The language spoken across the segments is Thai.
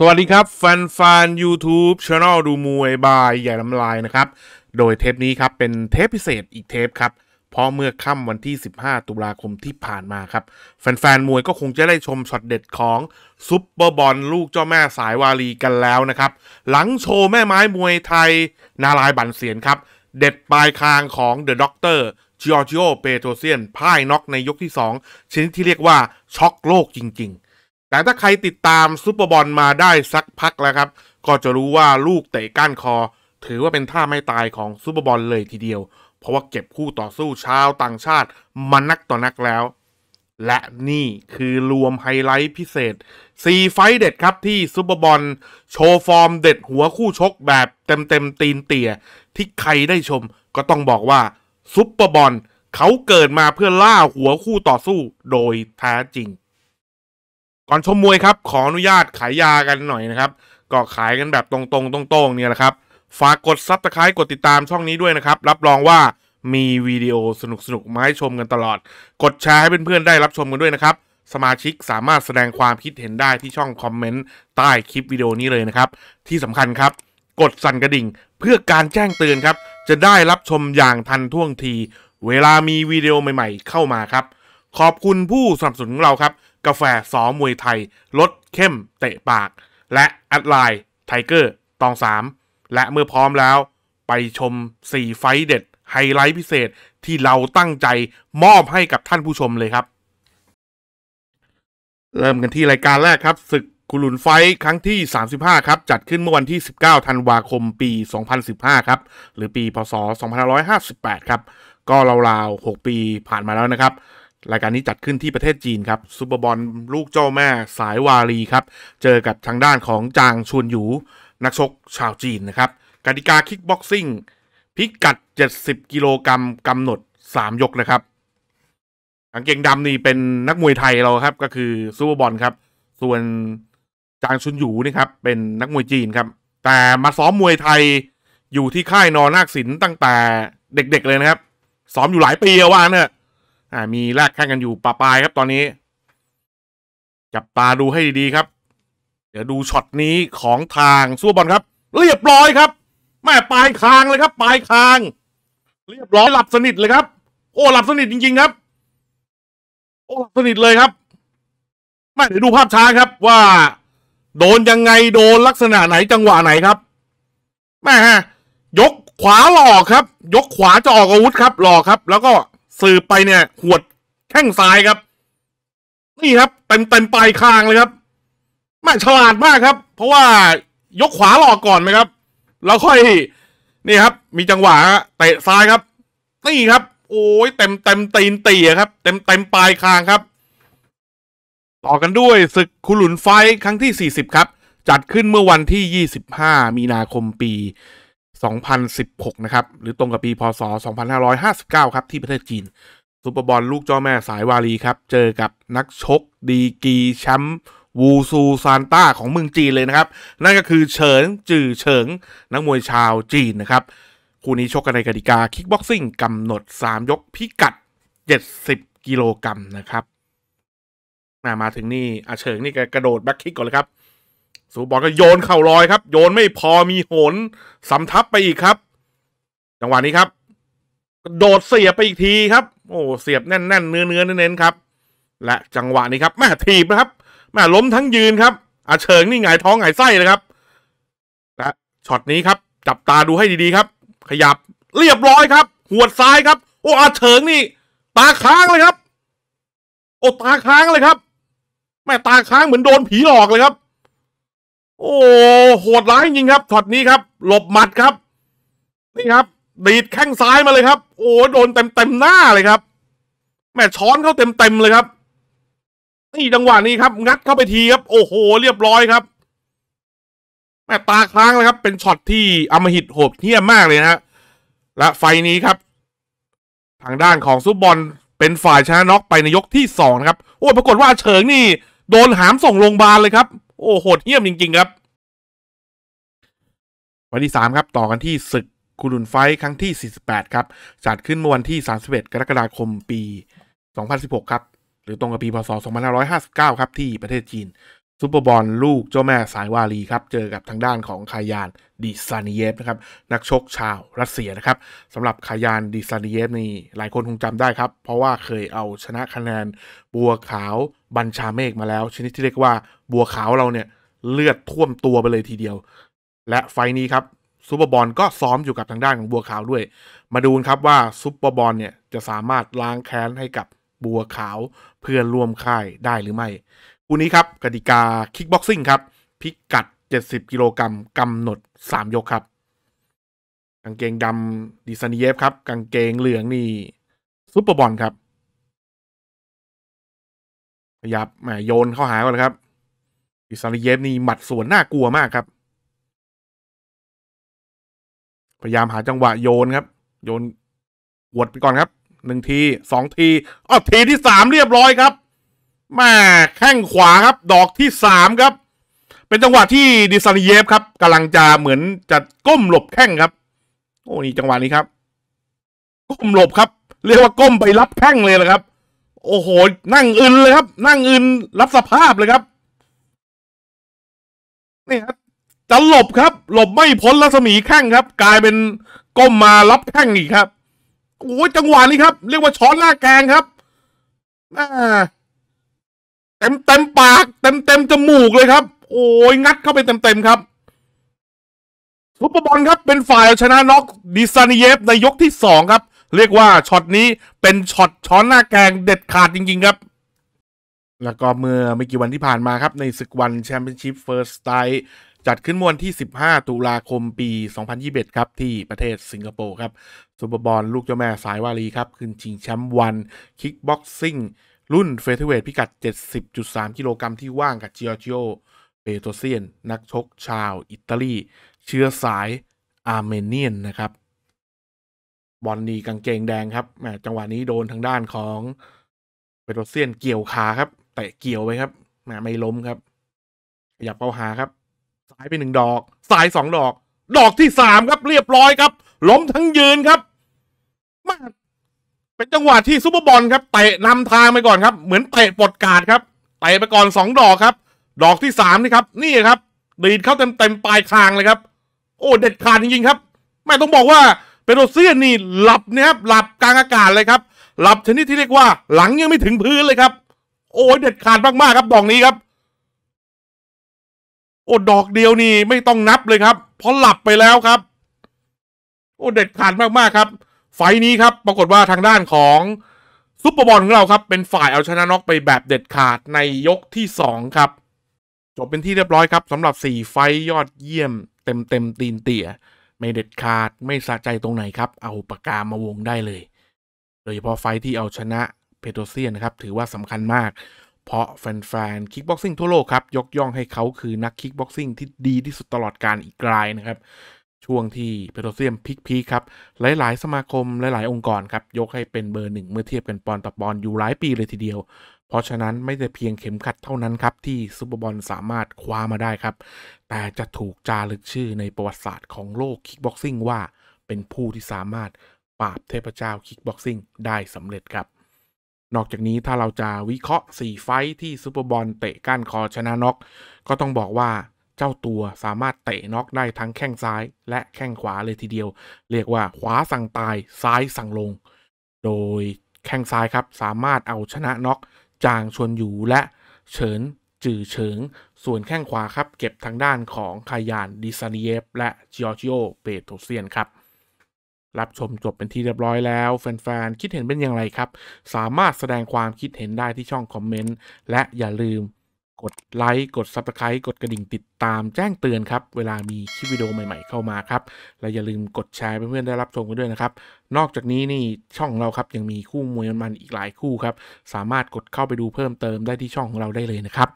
สวัสดีครับ แฟนๆ YouTube Channel ดูมวย by ใหญ่ลำลายนะครับ โดยเทปนี้ครับ เป็นเทปพิเศษอีกเทปครับ เพราะเมื่อค่ำวันที่ 15 ตุลาคมที่ผ่านมาครับ แฟนๆ มวยก็คงจะได้ชมช็อตเด็ดของซุปเปอร์บอนลูกเจ้าแม่สายวารีกันแล้วนะครับ หลังโชว์แม่ไม้มวยไทย นารายณ์บั่นเศียรครับ เด็ดปลายคางของ The Doctor จิออร์จิโอเปโตรเซียนพ่ายน็อกในยกที่ 2 ชนิดที่เรียกว่าช็อกโลกจริง ๆ แต่ถ้าใครติดตามซุปเปอร์บอนมาได้สักพักแล้วครับ ก็จะรู้ว่าลูกเตะก้านคอ ถือว่าเป็นท่าไม่ตายของซุปเปอร์บอนเลยทีเดียว เพราะว่าเก็บคู่ต่อสู้ชาวต่างชาติมานักต่อนักแล้ว และนี่คือรวมไฮไลท์พิเศษ 4 ไฟต์เด็ดครับที่ซุปเปอร์บอนโชว์ฟอร์มเด็ดหัวคู่ชกแบบเต็มเต็มๆตีนเตี่ย ที่ใครได้ชมก็ต้องบอกว่าซุปเปอร์บอนเขาเกิดมาเพื่อล่าหัวคู่ต่อสู้โดยแท้จริง ก่อนชมมวยครับ ขออนุญาตขายยากันหน่อยนะครับ ก็ขายกันแบบตรงๆตรงๆเนี่ยแหละครับ ฝากกด subscribe กดติดตามช่องนี้ด้วยนะครับ รับรองว่ามีวิดีโอสนุกๆมาให้ชมกันตลอด กดแชร์ให้เพื่อนๆได้รับชมกันด้วยนะครับ สมาชิกสามารถแสดงความคิดเห็นได้ที่ช่องคอมเมนต์ใต้คลิปวิดีโอนี้เลยนะครับ ที่สำคัญครับ กดสั่นกระดิ่ง เพื่อการแจ้งเตือนครับ จะได้รับชมอย่างทันท่วงที เวลามีวิดีโอใหม่ ๆ เข้ามาครับ ขอบคุณผู้สนับสนุนของเราครับ กาแฟสอมวยไทยรสเข้มเตะปาก และแอดไลน์ไทเกอร์ตอง 3 และเมื่อพร้อมแล้ว ไปชม 4 ไฟต์เด็ด ไฮไลท์พิเศษที่เราตั้งใจมอบให้กับท่านผู้ชมเลยครับ เริ่มกันที่รายการแรกครับศึก Kunlun Fight ครั้งที่ 35 ครับ จัดขึ้นเมื่อวันที่ 19 ธันวาคมปี 2015 ครับ หรือปี พศ 2558 ครับ ก็ราวๆ 6 ปีผ่านมาแล้วนะครับ รายการนี้จัดขึ้นที่ประเทศจีนครับซูเปอร์บอนลูกเจ้าแม่สายวารีครับ เจอกับทางด้านของจางชวนหยู นักชกชาวจีนนะครับกติกาคิกบ็อกซิ่งพิกัด 70 กิโลกรัมกำหนด 3 ยกนะครับกางเกงดำนี่เป็นนักมวยไทยเราครับ ก็คือซูเปอร์บอนครับ ส่วนจางชุนหยูนี่ครับเป็นนักมวยจีนครับ แต่มาซ้อมมวยไทยอยู่ที่ค่ายนอนาคศิลป์ตั้งแต่เด็กๆเลยนะครับ ซ้อมอยู่หลายปีอะว่าเนอะ อ่ามีแลกแข่งกันอยู่ประปรายครับตอนนี้ จับตาดูให้ดีๆครับ เดี๋ยวดูช็อตนี้ของทางซูเปอร์บอนครับ เรียบร้อยครับแม่ปลายคางเลยครับ ปลายคาง เรียบร้อยหลับสนิทเลยครับ โอ้หลับสนิทจริง ๆครับ โอ้หลับสนิทเลยครับแม่เดี๋ยวดูภาพช้าครับว่า โดนยังไงโดนลักษณะไหนจังหวะไหนครับแม่ฮะยกขวาหลอกครับ ยกขวาจะออกอาวุธครับหลอกครับ แล้วก็ สืบไปเนี่ยหวดแข้งซ้ายครับ นี่ครับเต็มเต็มปลายคางเลยครับแม่ฉลาดมากครับ เพราะว่ายกขวาหลอกก่อนไหมครับ แล้วค่อยนี่ครับ มีจังหวะเตะซ้ายครับ นี่ครับ โอ้ยเต็มเต็มตีนเตี่ยครับ เต็มเต็มปลายคางครับ ต่อกันด้วยศึกคุหลุนไฟครั้งที่ 40 ครับ จัดขึ้นเมื่อวันที่ 25 มีนาคมปี 2016 นะครับ หรือตรงกับปีพศ 2559 ครับ ที่ประเทศจีนซูเปอร์บอลลูกเจ้าแม่สายวารีครับ เจอกับนักชกดีกีแชมป์วูซูซานต้าของเมืองจีนเลยนะครับ นั่นก็คือเฉิงจื่อเฉิง นักมวยชาวจีนนะครับ คู่นี้ชกกันในกติกาคิกบ็อกซิ่งกำหนด 3 ยกพิกัด 70 กิโลกรัมนะครับมามาถึงนี่อาเฉิงนี่กระโดดแบ็คคิกก่อนเลยครับ สูบอลก็โยนเข่าลอยครับ โยนไม่พอมีโหนสำทับไปอีกครับ จังหวะนี้ครับโดดเสียบไปอีกทีครับ โอ้เสียบแน่นแน่นเนื้อเนื้อเน้นๆครับ และจังหวะนี้ครับแม่ถีบนะครับแม่ล้มทั้งยืนครับอาเฉิงนี่หงายท้องหงายไส้เลยครับและช็อตนี้ครับ จับตาดูให้ดีๆครับ ขยับเรียบร้อยครับ หัวซ้ายครับ โอ้อาเฉิงนี่ ตาค้างเลยครับ โอ้ตาค้างเลยครับ แม่ตาค้างเหมือนโดนผีหลอกเลยครับ โอ้โหดร้ายจริงครับช็อตนี้ครับ หลบหมัดครับ นี่ครับ ดีดแข้งซ้ายมาเลยครับ โอ้โดนเต็มเต็มหน้าเลยครับแม่ช้อนเข้าเต็มเต็มเลยครับ นี่จังหวะนี้ครับ งัดเข้าไปทีครับ โอ้โห เรียบร้อยครับแม่ตาค้างเลยครับ เป็นช็อตที่อำมหิตโหดเหี้ยมมากเลยนะฮะและไฟนี้ครับ ทางด้านของซุปบอลเป็นฝ่ายชนะน็อกไปในยกที่สองนะครับ โอ้ปรากฏว่าเฉิงนี่ โดนหามส่งโรงพยาบาลเลยครับ โอ้โหดเยี่ยมจริง ๆ ครับ วันที่สามครับ ต่อกันที่ศึก Kunlun Fight ครั้งที่ 48 ครับ จัดขึ้นเมื่อวันที่ 31 กรกฎาคมปี 2016 ครับ หรือตรงกับปีพศ 2559 ครับ ที่ประเทศจีน ซุปเปอร์บอน ลูกเจ้าแม่สายวารีครับ เจอกับทางด้านของคายานดิซานิเยฟนะครับนักชกชาวรัสเซียนะครับสำหรับคายานดิซานิเยฟนี่หลายคนคงจำได้ครับ เพราะว่าเคยเอาชนะคะแนนบัวขาวบัญชาเมฆมาแล้ว ชนิดที่เรียกว่าบัวขาวเราเนี่ยเลือดท่วมตัวไปเลยทีเดียว และ fight นี้ครับซุปเปอร์บอนก็ซ้อมอยู่กับทางด้านของบัวขาวด้วย มาดูครับว่าซุปเปอร์บอนเนี่ยจะสามารถล้างแค้นให้กับบัวขาวเพื่อนร่วมค่ายได้หรือไม่ คู่นี้ครับกติกาคิกบ็อกซิ่งครับ พิกัด 70 กิโลกรัมกำหนด 3 ยกครับ กางเกงดำดิซานิเยฟครับ กางเกงเหลืองนี่ซุปเปอร์บอลครับพยับแหมโยนเข้าหาก่อนครับ ดิซานิเยฟนี่หมัดสวนน่ากลัวมากครับ พยายามหาจังหวะโยนครับ โยนวดไปก่อนครับหนึ่งทีสองทีอ๋อทีที่สามเรียบร้อยครับ มาแข้งขวาครับ ดอกที่สามครับ เป็นจังหวะที่ดิซานิเยฟครับกำลังจะเหมือนจะก้มหลบแข้งครับ โอ้นี่จังหวะนี้ครับ ก้มหลบครับ เรียกว่าก้มไปรับแข้งเลยนะครับ โอ้โห นั่งอึนเลยครับ นั่งอึนรับสภาพเลยครับนี่ครับจะหลบครับ หลบไม่พ้นรัศมีแข้งครับ กลายเป็นก้มมารับแข้งอีกครับโอ้ยจังหวะนี้ครับ เรียกว่าช้อนหน้าแกงครับอ่า เต็มเต็มปาก เต็มเต็มจมูกเลยครับ โอ้ยงัดเข้าไปเต็มเต็มครับซุปเปอร์บอนครับเป็นฝ่ายชนะน็อกดิซานิเยฟในยกที่สองครับ เรียกว่าช็อตนี้เป็นช็อตช็อตหน้าแข้งเด็ดขาดจริง ๆ ครับ แล้วก็เมื่อไม่กี่วันที่ผ่านมาครับ ในศึก ONE Championship First Strike จัดขึ้นเมื่อวันที่ 15 ตุลาคมปี 2021 ครับ ที่ประเทศสิงคโปร์ครับซุปเปอร์บอน ลูกเจ้าแม่สายวารีครับ ขึ้นชิงแชมป์ ONE คิกบ็อกซิ่ง รุ่นเฟเธอร์เวทพิกัด 70.3 กิโลกรัมที่ว่างกับจิออร์จิโอเปโตรเซียน นักชกชาวอิตาลี เชื้อสายอาร์เมเนียนนะครับ บอนนี่กางเกงแดงครับแหมจังหวะนี้โดนทางด้านของเปโตรเซียนเกี่ยวขาครับเตะเกี่ยวไปครับแหมไม่ล้มครับขยับเข้าหาครับซ้ายไปหนึ่งดอกซ้ายสองดอก ดอกที่สามครับเรียบร้อยครับ ล้มทั้งยืนครับมา เป็นจังหวะที่ซูเปอร์บอลครับเตะนำทางไปก่อนครับ เหมือนเตะปลดกาดครับเตะไปก่อนสองดอกครับ ดอกที่สามนี่ครับ นี่ครับดีดเข้าเต็มเต็มปลายคางเลยครับ โอ้เด็ดขาดจริงๆครับไม่ต้องบอกว่าเปโรเซียนนี่หลับเนี่ยครับ หลับกลางอากาศเลยครับ หลับชนิดที่เรียกว่า หลังยังไม่ถึงพื้นเลยครับ โอ้เด็ดขาดมากๆครับดอกนี้ครับ โอ้ดอกเดียวนี่ไม่ต้องนับเลยครับ เพราะหลับไปแล้วครับ โอ้เด็ดขาดมากๆครับ fight นี้ครับ ปรากฏว่าทางด้านของซุปเปอร์บอนของเราครับ เป็นฝ่ายเอาชนะน็อกไปแบบเด็ดขาดในยกที่ 2 ครับ จบเป็นที่เรียบร้อยครับสำหรับ 4 fight ยอดเยี่ยม เต็มเต็มตีนเตี่ย ไม่เด็ดขาดไม่สะใจตรงไหนครับ เอาปากกามาวงได้เลย โดยเฉพาะ fight ที่เอาชนะเปโตรเซียนนะครับ ถือว่าสำคัญมาก เพราะแฟนๆคิกบ็อกซิ่งทั่วโลกครับ ยกย่องให้เขาคือนักคิกบ็อกซิ่งที่ดีที่สุดตลอดกาลอีกรายนะครับ ช่วงที่เปโตรเซียน peak peak ครับ หลาย ๆ สมาคมหลาย ๆ องค์กรครับ ยกให้เป็นเบอร์หนึ่งเมื่อเทียบกันปอนด์ต่อปอนด์อยู่หลายปีเลยทีเดียว เพราะฉะนั้นไม่ได้เพียงเข็มขัดเท่านั้นครับ ที่ซุปเปอร์บอนสามารถคว้ามาได้ครับ แต่จะถูกจารึกชื่อในประวัติศาสตร์ของโลกคิกบ็อกซิ่งว่าเป็นผู้ที่สามารถปราบเทพเจ้าคิกบ็อกซิ่งได้สำเร็จครับนอกจากนี้ถ้าเราจะวิเคราะห์ 4 fight ที่ซุปเปอร์บอนเตะก้านคอชนะน็อกก็ต้องบอกว่า เจ้าตัวสามารถเตะน็อกได้ทั้งแข้งซ้ายและแข้งขวาเลยทีเดียว เรียกว่าขวาสั่งตายซ้ายสั่งลง โดยแข้งซ้ายครับสามารถเอาชนะน็อกจางชวนอยู่และเฉินจื่อเฉิง ส่วนแข้งขวาครับ เก็บทางด้านของคายานดิซานิเยฟและจิออจิโอเปโตเซียนครับ รับชมจบเป็นที่เรียบร้อยแล้ว แฟนๆ คิดเห็นเป็นอย่างไรครับ สามารถแสดงความคิดเห็นได้ที่ช่องคอมเมนต์ และอย่าลืม กดไลค์กด Subscribe กดกระดิ่งติดตามแจ้งเตือนครับ เวลามีคลิปวิดีโอใหม่ๆเข้ามาครับ และอย่าลืมกดแชร์เพื่อนๆได้รับชมกันด้วยนะครับ นอกจากนี้นี่ช่องเราครับยังมีคู่มวยมันอีกหลายคู่ครับ สามารถกดเข้าไปดูเพิ่มเติมได้ที่ช่องของเราได้เลยนะครับ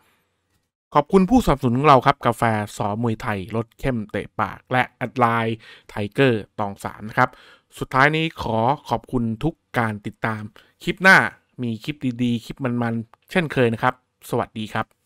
ขอบคุณผู้สนับสนุนของเราครับ กาแฟสอมวยไทยรสเข้มเตะปาก และแอดไลน์ไทเกอร์ตองสามนะครับสุดท้ายนี้ขอขอบคุณทุกการติดตาม คลิปหน้ามีคลิปดีๆ คลิปมันๆเช่นเคยนะครับ สวัสดีครับ